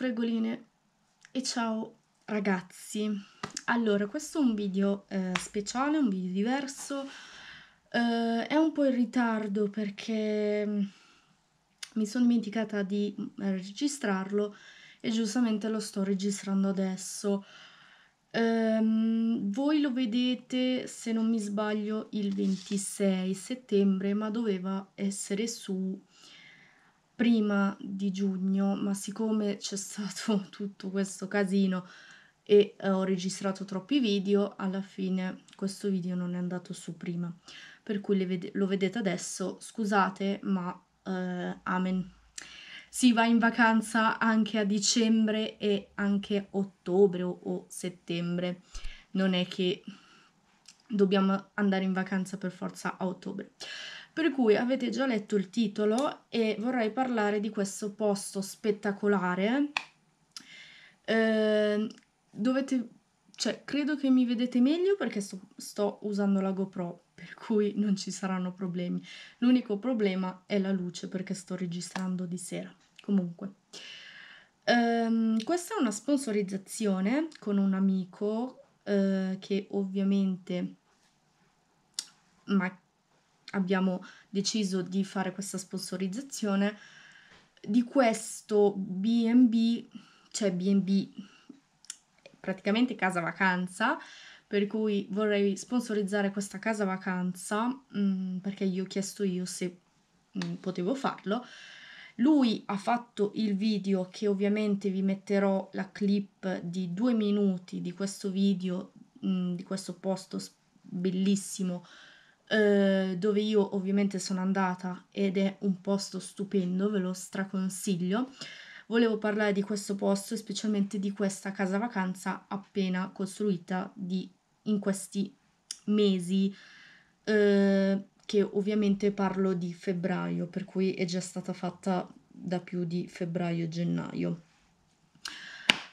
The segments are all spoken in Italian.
fregoline e ciao ragazzi. Allora, questo è un video eh, speciale, un video diverso. Eh, è un po' in ritardo perché mm, mi sono dimenticata di mm, registrarlo e giustamente lo sto registrando adesso. Um, voi lo vedete, se non mi sbaglio, il 26 settembre, ma doveva essere su prima di giugno, ma siccome c'è stato tutto questo casino e eh, ho registrato troppi video, alla fine questo video non è andato su prima. Per cui ved lo vedete adesso, scusate, ma eh, amen. Si va in vacanza anche a dicembre e anche ottobre o, o settembre. Non è che dobbiamo andare in vacanza per forza a ottobre. Per cui avete già letto il titolo e vorrei parlare di questo posto spettacolare. Eh, dovete, cioè, credo che mi vedete meglio perché sto, sto usando la GoPro, per cui non ci saranno problemi. L'unico problema è la luce perché sto registrando di sera. Comunque. Um, questa è una sponsorizzazione con un amico uh, che ovviamente ma abbiamo deciso di fare questa sponsorizzazione di questo B&B, cioè B&B praticamente casa vacanza, per cui vorrei sponsorizzare questa casa vacanza mh, mm, perché gli ho chiesto io se mh, mm, potevo farlo. Lui ha fatto il video che ovviamente vi metterò la clip di due minuti di questo video, mh, mm, di questo posto bellissimo eh, dove io ovviamente sono andata ed è un posto stupendo, ve lo straconsiglio. Volevo parlare di questo posto e specialmente di questa casa vacanza appena costruita di, in questi mesi, eh, che ovviamente parlo di febbraio, per cui è già stata fatta da più di febbraio-gennaio.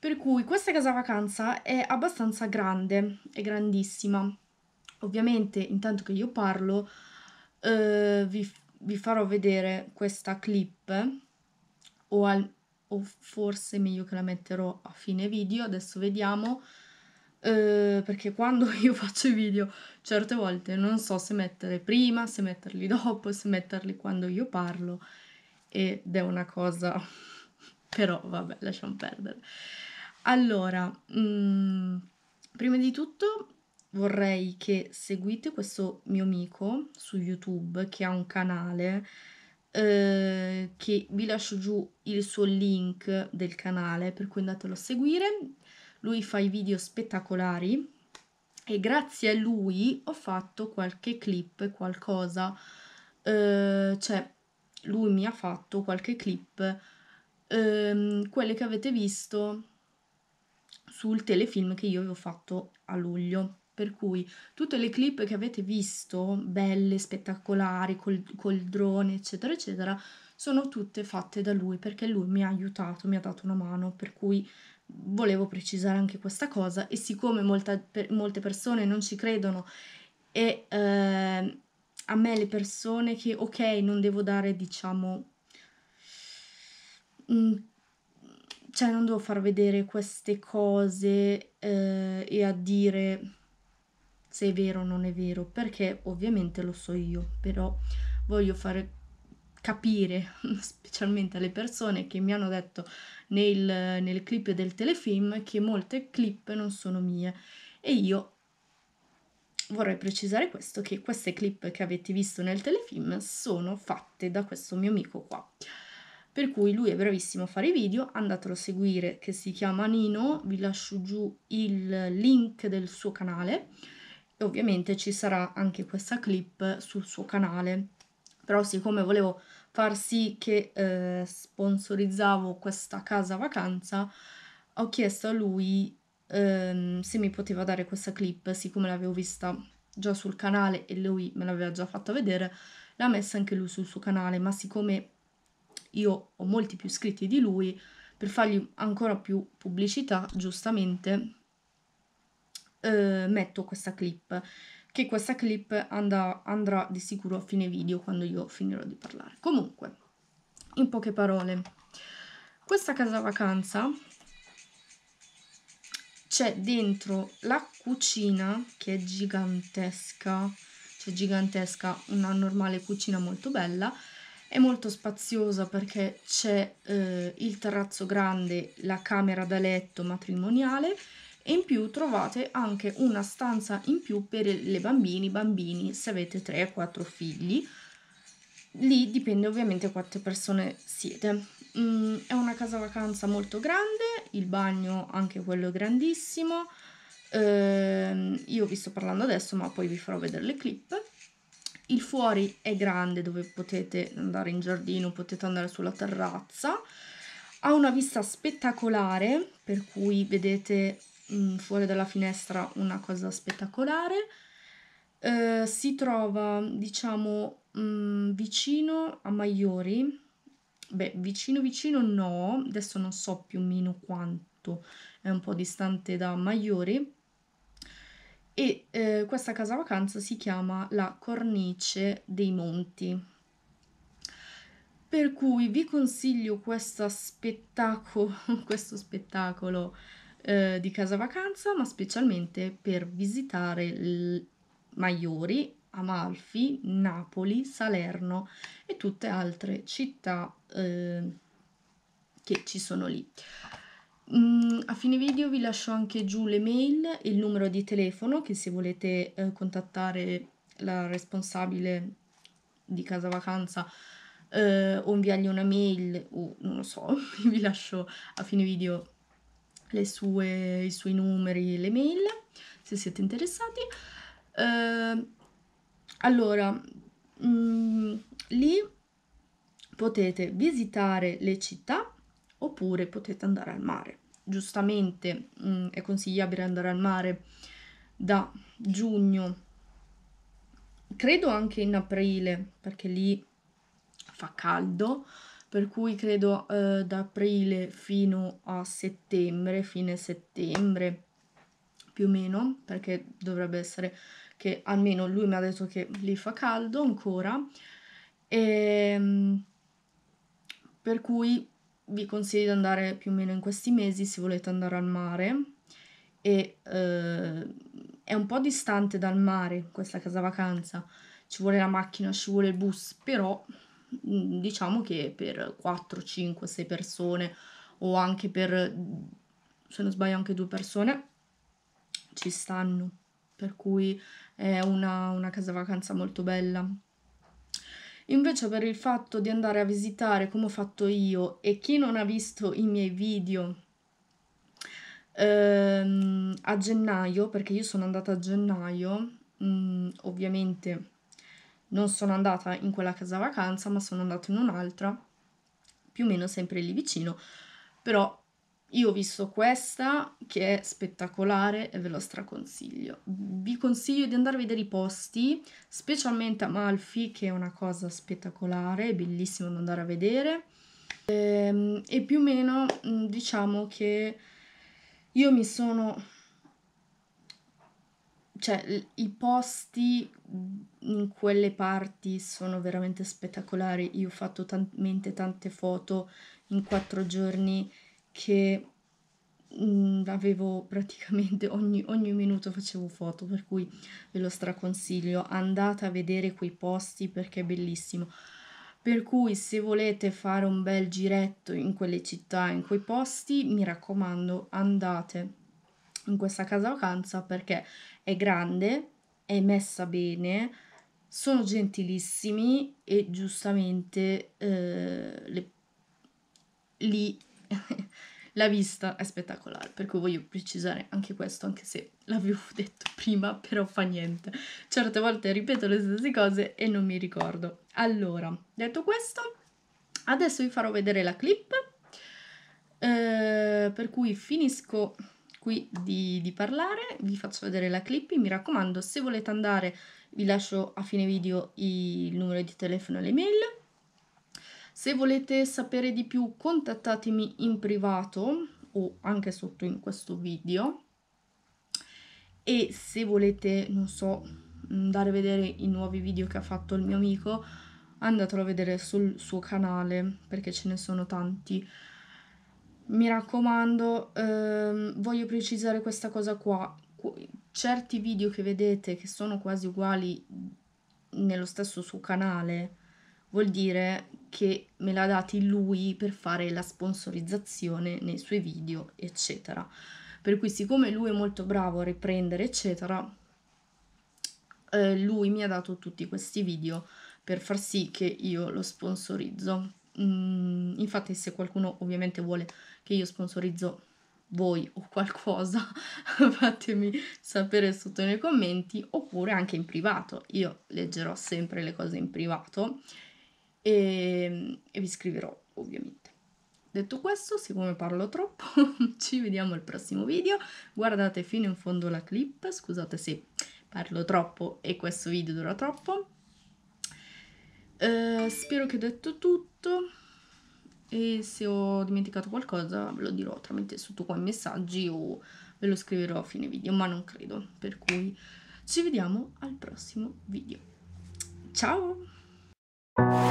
Per cui questa casa vacanza è abbastanza grande, è grandissima. Ovviamente, intanto che io parlo, eh, vi, vi, farò vedere questa clip, o, al, o, forse meglio che la metterò a fine video, adesso vediamo, eh, perché quando io faccio i video certe volte non so se mettere prima, se metterli dopo, se metterli quando io parlo, ed è una cosa... però vabbè, lasciamo perdere. Allora, mh, mm, prima di tutto vorrei che seguite questo mio amico su YouTube che ha un canale eh, che vi lascio giù il suo link del canale per cui andatelo a seguire. Lui fa i video spettacolari e grazie a lui ho fatto qualche clip, qualcosa, eh, cioè lui mi ha fatto qualche clip, eh, quelle che avete visto sul telefilm che io avevo fatto a luglio. Per cui tutte le clip che avete visto, belle, spettacolari, col, col drone, eccetera, eccetera, sono tutte fatte da lui perché lui mi ha aiutato, mi ha dato una mano, per cui volevo precisare anche questa cosa. E siccome molta, per, molte persone non ci credono e eh, a me le persone che ok non devo dare diciamo mm, cioè non devo far vedere queste cose eh, e a dire se è vero o non è vero, perché ovviamente lo so io, però voglio fare capire specialmente alle persone che mi hanno detto nel, nel clip del telefilm che molte clip non sono mie. E io vorrei precisare questo che queste clip che avete visto nel telefilm sono fatte da questo mio amico qua per cui lui è bravissimo a fare i video andatelo a seguire che si chiama Nino vi lascio giù il link del suo canale e ovviamente ci sarà anche questa clip sul suo canale. Però siccome volevo far sì che eh, sponsorizzavo questa casa vacanza ho chiesto a lui ehm, se mi poteva dare questa clip. Siccome l'avevo vista già sul canale e lui me l'aveva già fatta vedere l'ha messa anche lui sul suo canale. Ma siccome io ho molti più iscritti di lui per fargli ancora più pubblicità giustamente eh, metto questa clip che questa clip andrà, andrà di sicuro a fine video quando io finirò di parlare. Comunque in poche parole questa casa vacanza c'è dentro la cucina che è gigantesca, cioè gigantesca, una normale cucina molto bella, è molto spaziosa perché c'è eh, il terrazzo grande, la camera da letto matrimoniale in più trovate anche una stanza in più per le bambini, bambini se avete 3-4 figli. Lì dipende ovviamente quante persone siete. Mm, è una casa vacanza molto grande, il bagno anche quello è grandissimo. Eh, io vi sto parlando adesso, ma poi vi farò vedere le clip. Il fuori è grande dove potete andare in giardino, potete andare sulla terrazza. Ha una vista spettacolare, per cui vedete mh, mm, fuori dalla finestra una cosa spettacolare. Eh, si trova, diciamo, mh, mm, vicino a Maiori, beh, vicino vicino no, adesso non so più o meno quanto, è un po' distante da Maiori. E eh, questa casa vacanza si chiama la Cornice dei Monti. Per cui vi consiglio spettacolo, questo spettacolo eh, di casa vacanza, ma specialmente per visitare Maiori Amalfi, Napoli, Salerno e tutte altre città eh, che ci sono lì. Mm, a fine video vi lascio anche giù le mail e il numero di telefono che se volete eh, contattare la responsabile di casa vacanza eh, o inviargli una mail o non lo so, vi lascio a fine video sue, i suoi numeri, le mail se siete interessati. Uh, allora, mh, mm, lì potete visitare le città oppure potete andare al mare. Giustamente mh, mm, è consigliabile andare al mare da giugno, credo anche in aprile, perché lì fa caldo, per cui credo eh, da aprile fino a settembre, fine settembre più o meno, perché dovrebbe essere che almeno lui mi ha detto che lì fa caldo ancora, e, ehm, per cui vi consiglio di andare più o meno in questi mesi se volete andare al mare. E eh, è un po' distante dal mare questa casa vacanza, ci vuole la macchina, ci vuole il bus, però diciamo che per 4, 5, 6 persone o anche per, se non sbaglio, anche due persone ci stanno, per cui è una, una casa vacanza molto bella. Invece per il fatto di andare a visitare come ho fatto io e chi non ha visto i miei video ehm, a gennaio, perché io sono andata a gennaio, mh, mm, ovviamente non sono andata in quella casa vacanza, ma sono andata in un'altra, più o meno sempre lì vicino, però io ho visto questa che è spettacolare e ve lo straconsiglio. Vi consiglio di andare a vedere i posti, specialmente Amalfi che è una cosa spettacolare, è bellissimo da andare a vedere. E, ehm, e più o meno diciamo che io mi sono... cioè i posti in quelle parti sono veramente spettacolari. Io ho fatto talmente tante foto in quattro giorni che mh, mm, avevo praticamente ogni, ogni minuto facevo foto, per cui ve lo straconsiglio, andate a vedere quei posti perché è bellissimo. Per cui se volete fare un bel giretto in quelle città, in quei posti, mi raccomando, andate in questa casa vacanza perché è grande, è messa bene, sono gentilissimi e giustamente eh, le, lì la vista è spettacolare, per cui voglio precisare anche questo, anche se l'avevo detto prima, però fa niente. Certe volte ripeto le stesse cose e non mi ricordo. Allora, detto questo, adesso vi farò vedere la clip, eh, per cui finisco qui di, di parlare, vi faccio vedere la clip, mi raccomando, se volete andare vi lascio a fine video il numero di telefono e l'email se volete sapere di più contattatemi in privato o anche sotto in questo video e se volete, non so, andare a vedere i nuovi video che ha fatto il mio amico, andatelo a vedere sul suo canale perché ce ne sono tanti. Mi raccomando, ehm, voglio precisare questa cosa qua. Certi video che vedete che sono quasi uguali nello stesso suo canale, vuol dire che me l'ha dati lui per fare la sponsorizzazione nei suoi video, eccetera. Per cui siccome lui è molto bravo a riprendere, eccetera, eh, lui mi ha dato tutti questi video per far sì che io lo sponsorizzo. Mm, infatti se qualcuno ovviamente vuole che io sponsorizzo voi o qualcosa, fatemi sapere sotto nei commenti oppure anche in privato. Io leggerò sempre le cose in privato e, e vi scriverò ovviamente. Detto questo, siccome parlo troppo, ci vediamo al prossimo video. Guardate fino in fondo la clip, scusate se parlo troppo e questo video dura troppo. Uh, spero che ho detto tutto e se ho dimenticato qualcosa ve lo dirò tramite sotto qua i messaggi o ve lo scriverò a fine video, ma non credo, per cui ci vediamo al prossimo video. Ciao!